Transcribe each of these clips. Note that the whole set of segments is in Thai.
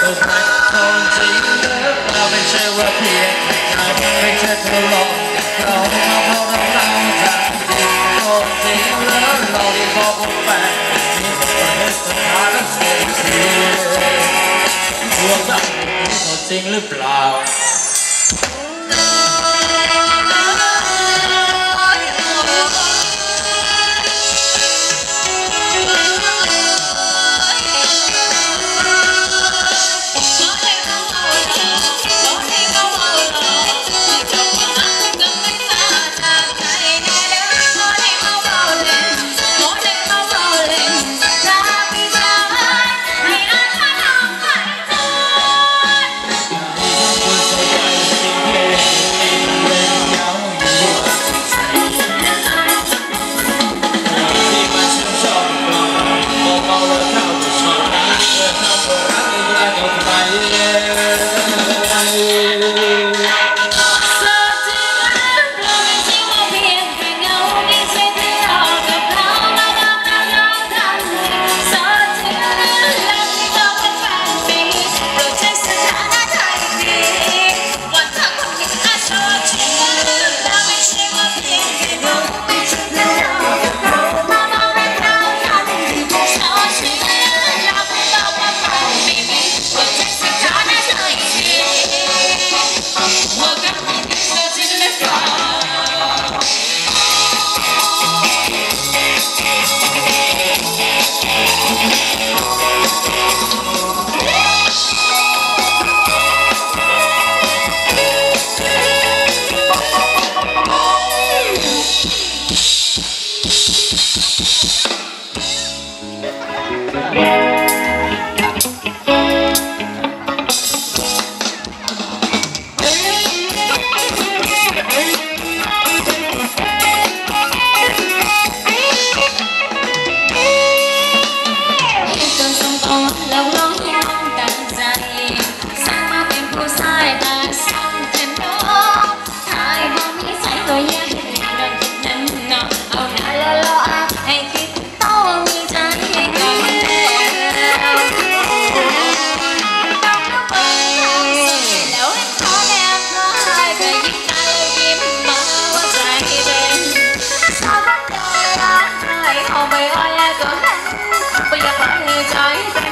ตัวใครคนจริงเราไม่ใช่ว่าเพียงเรไม่ใช่ทดลองเราไม่เอาเราเราเราจะคนจริงแล้วเราดีพอผมแปลมีประเทศสถานเสียเสียพวกเราคนจริงหรือเปล่า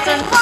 Western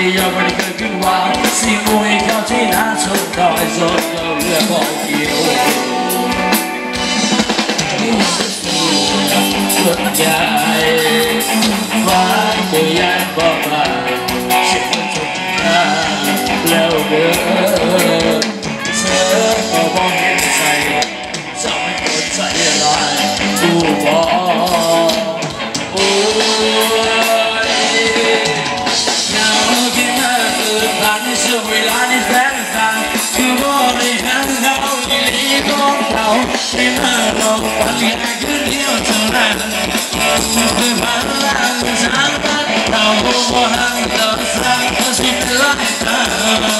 chỉ yêu mình cứ kinh hoàng xin vui theo chỉ đã sống đời rồi. Đâu lừa bỏ yêu Hãy subscribe cho kênh Ghiền Mì Oh, hang it up, hang it up,